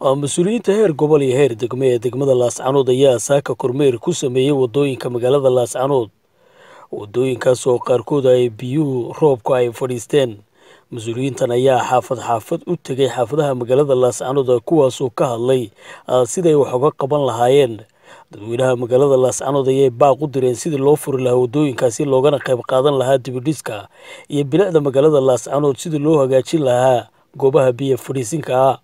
mas'uuliyiinta heer gobol iyo heer degmo ee degmada laascanood ayaa saaka kormeer ku sameeyey waddooyinka magaalada laascanood wadooyinkaas oo qaarkood ay biyuhu roobku ay fadhiisteen. Mas'uuliyiintan ayaa xaafad xaafad u tegay xaafadaha magaalada laascanood kuwaasoo ka hadlay siday wax uga qaban lahaayeen. Dadweynaha magaalada laascanood ayay baaq u direen sidii loo furi lahaa wadooyinkaasi loogana qayb qaadan lahaa dibidhiska iyo bilicda magaalada laascanood sidii loo hagaajin lahaa goobaha biyo fadhiisinka. ah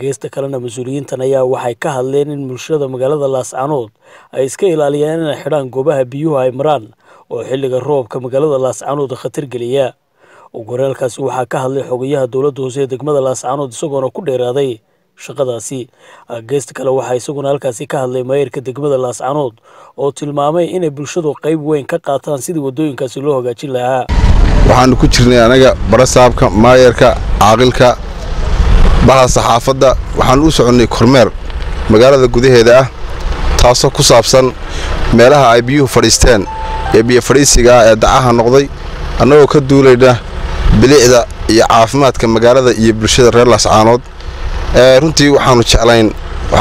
geesta kalena mas'uuliyiintan ayaa waxay ka hadleen in bulshada magaalada laascanood ay iska ilaaliyaan inay xidhaan goobaha biyuhu ay maraan oo xilliga roobka magaalada laascanood khatar geliya. Ugoreelkaasi waxaa ka hadlay xogayaha dowladda hoose ee degmada laascanood isagoona ku dheeraaday shaqadaasi. Geesta kale waxaa isaguna halkaasi ka hadlay maayirka degmada laascanood oo tilmaamay inay bulshadu qayb weyn ka qaataan sidii wadooyinkaasi loo hagaajin lahaa. Waxaanu ku jirnay anaga barasaabka maayarka caaqilka baha saxaafadda waxaanu u soconnay kormeer magaalada gudaheeda ah taasoo ku saabsan meelaha ay biyuhu fadhiisteen ee biyo fadhiisiga ah ee dacaha noqday annagoo ka duulayna bilicda iyo caafimaadka magaalada iyo bulshada reer laascaanood runtii waxaannu jeclayn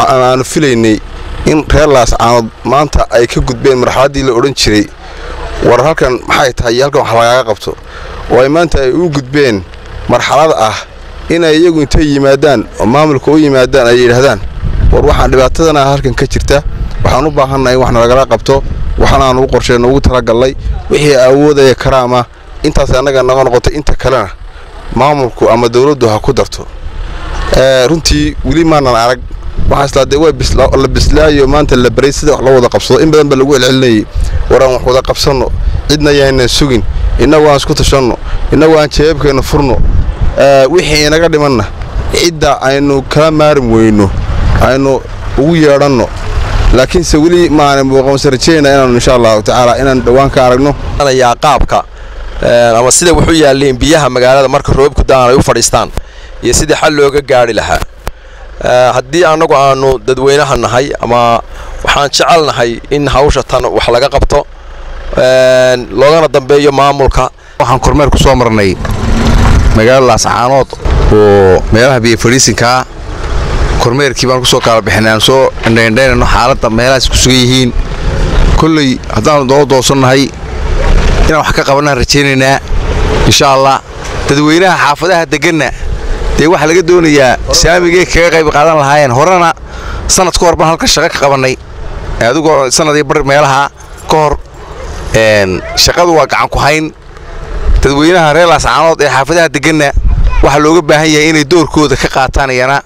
aanu filaynay in reer laascaanood maanta ay ka gudbeen marxaladdii la odhan jiray. War halkan maxay tahay? Iyo halkan wax lagaaga qabto. Oo ay maanta ay u gudbeen marxalad ah inay iyagu intay yimaadaan oo maamulka u yimaadaan ay yidhaahdaan. War waxaan dhibaatadana halkan ka jirta. Waxaan u baahannahay in wax nalagala qabto. Waxaanaanu u qorsheenna ugu talagallay wixii awoodaya karaama. Intaas annaga naga noqotay inta kalena maamulku ama dawladdu ha ku darto. Runtii weli maanan arag. Waxaa islaa dee waa la bislaayo maanta la baray sida wax loo wada qabsado. In badan baa lagu celcelinayay. Waraan wax wada qabsanno. Cidna yaanan sugin. Innagu aan isku tashanno. Innagu aan jeebabkeenna furno wixii inaga dhimanna cidda aynu kala maarin weyno aynu ugu yeedhanno. Laakiinse weli maana muuqanse rajeynaa inaanu insha allahu tacaala inaan dhowaan ka aragno. Yaa qaabka ama siday wax u yaalliin biyaha magaalada marka roobku daan ay u fadhiistaan iyo sidii xal looga gaadhi lahaa. Haddii annagu aanu dadweynaha nahay ama waxaan jecelnahay in hawsha tan wax laga qabto loogana dambeeyo maamulka. Waxaan kormeer ku soo marnay magaalada laascaanood oo meelaha biyo fadhiisinkaa kormeerkii baan ku soo kaala bixinay. Aan soo indhaindhaynayno xaaladda meelahaas ku sugan yihiin. Kolley haddaanu doo doonsannahay inaan wax ka qabannaan rajaynaynaa insha allah dadweynaha xaafadaha degganna dee waxaa laga doonayaa saamigay kaga qayb qaadan lahaayeen. Horena sanad ka hor baan halkan shaqo ka qabannay. Adigoo sanadii bar meelaha ka hor shaqadu waa gacan ku hayn dadweynaha reer laascaanood ee xaafadaha degganna waxaa looga baahan yahay inay doorkooda ka qaataan iyana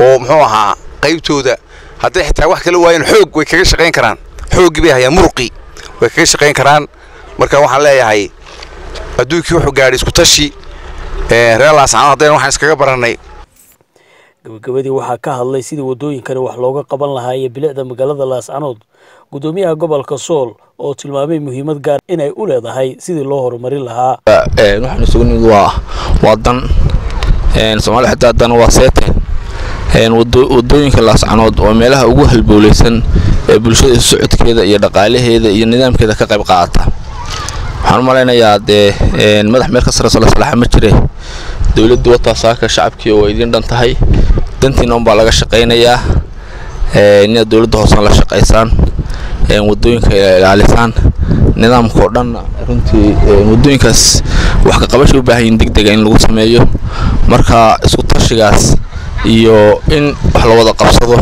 oo muxuu ahaa qaybtooda. Hadday xitaa wax kala waayeen xoog way kaga shaqayn karaan. Xooggii bay hayaan muruqii way kaga shaqayn karaan. Marka waxaan leeyahay adduunkii wuxuu gaadhay isku tashi reer laascaanood haddayna waxaan iskaga barannay. Gabagabadii waxaa ka hadlay sidii wadooyinkani wax looga qaban lahaa iyo bilicda magaalada laascanood gudoomiyaha gobolka sool oo tilmaamay muhiimad gaar inay u leedahay sidii loo horumarin lahaa. Waxaan isugu nimid waa waa dan. Soomaaliya xitaa dan waa seeteen. Wadooyinka laascanood waa meelaha ugu halbowleysan ee bulshada socodkeeda iyo dhaqaalaheeda iyo nidaamkeeda ka qayb qaadata waxaan u dee madax meel ka sareyso la salaaxa ma jire. Dowladdii wataa saaka shacabkii oo idiin dhan tahay. Dantiina unbaa laga shaqaynayaa. Inaad dowladda hoosena la shaqaysaan waddooyinka ilaalisaan nidaamkao dhan runtii wadooyinkaas wax ka qabasha u baahan yihiin deg dega in lagu sameeyo. Marka isku tashigaas iyo in wax la wada qabsado.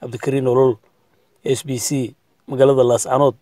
Cabdikariin olol s b c magaalada laascanood